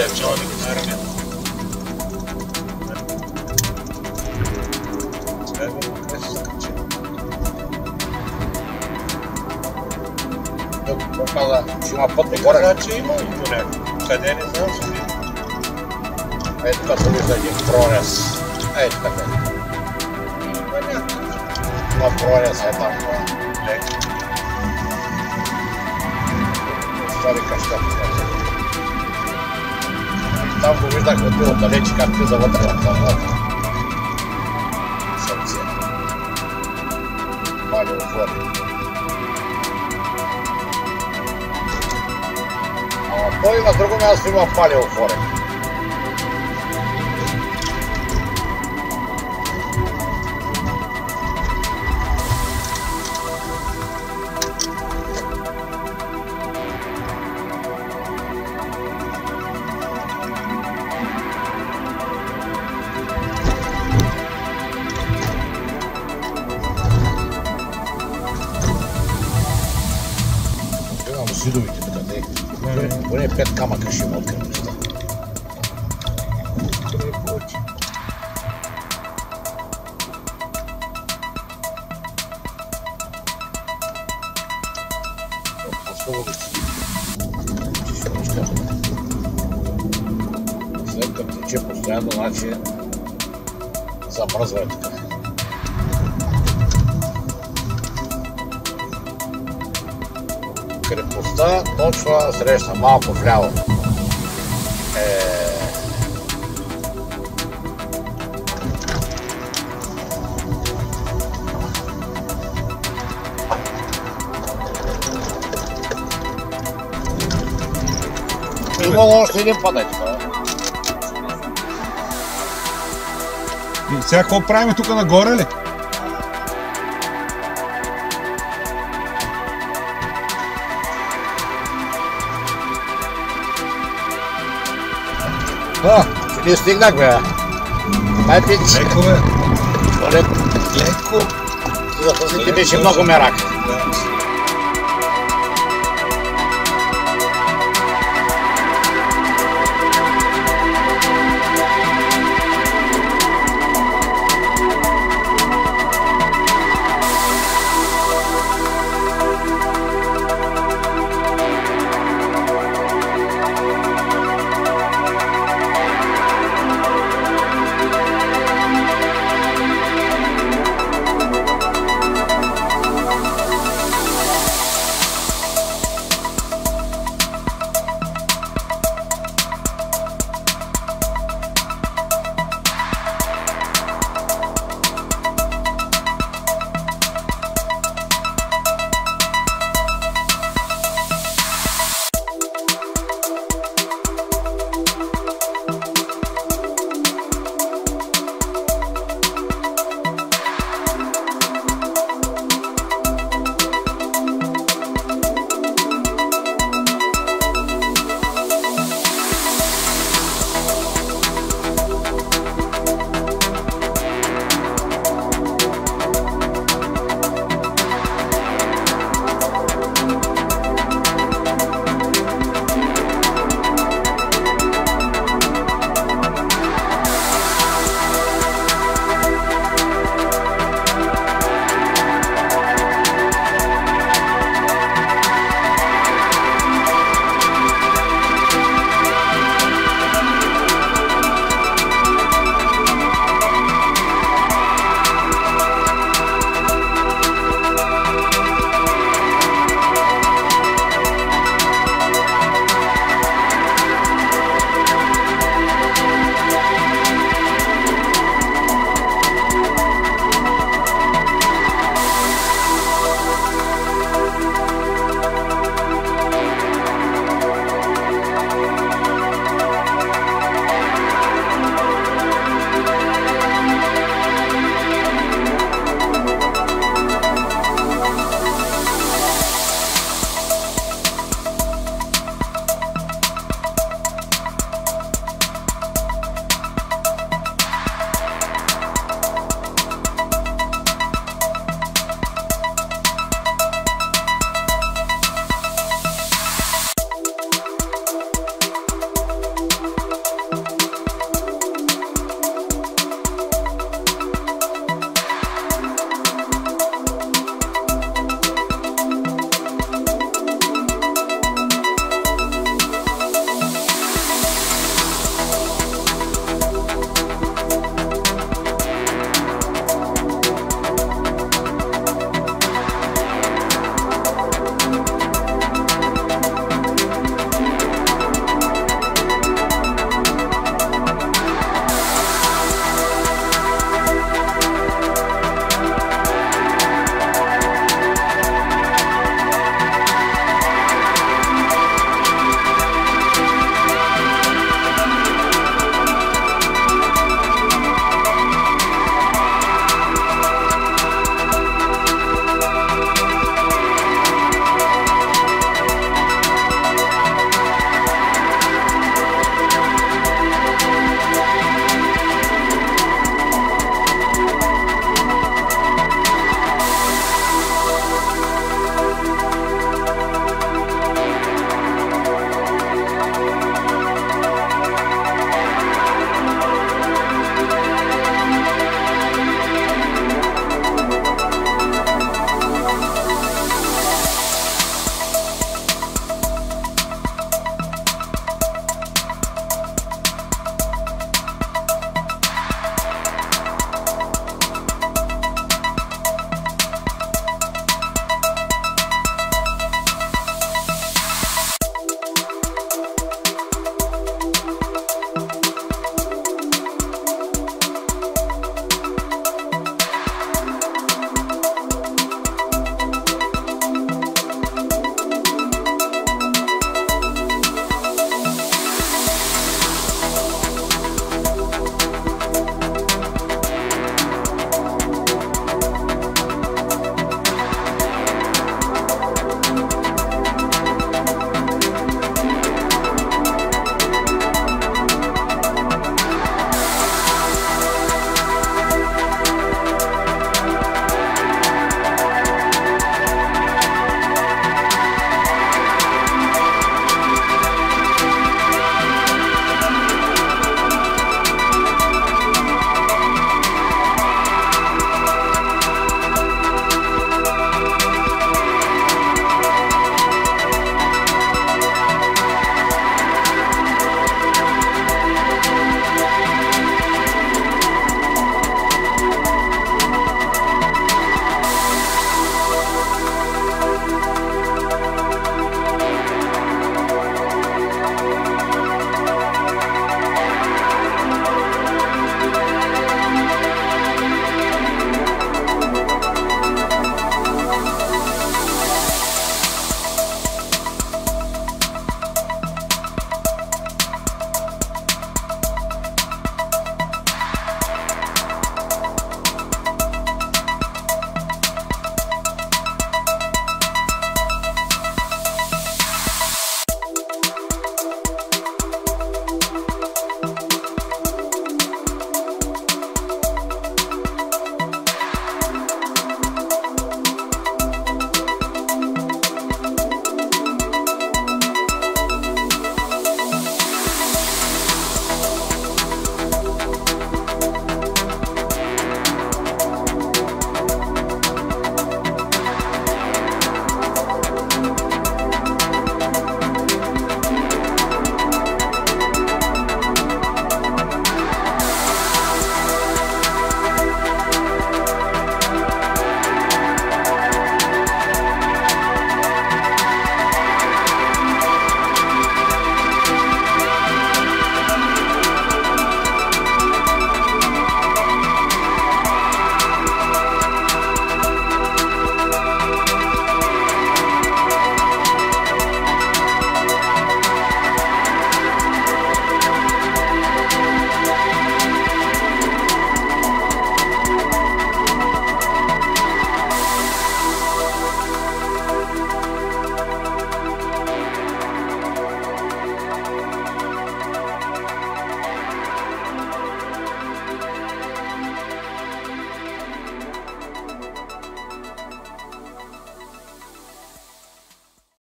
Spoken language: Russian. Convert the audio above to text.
deve ter um que não era menor. Pega vou falar, tinha uma Bora. Já tinha muito, né? Cadernizando, filho. É educação de proras. É educação. Uma proras é da mão. Né? História que eu. Там. Лек. Стари къща. И там го виждах от отдалече как влиза вътре в това. Сърце. Пали отвори. Ама той на друго място има пали отвори. Поне пет камъка ще има от крепостта. След като тече постоянно, значи замръзва крепостта точно среща малко вляво. Е... Имало още един път така. И сега какво правим тук нагоре ли? О, къде стигнахме, а? Майпич. Леко, бе. Леко. За този ти беше много мерак. Да.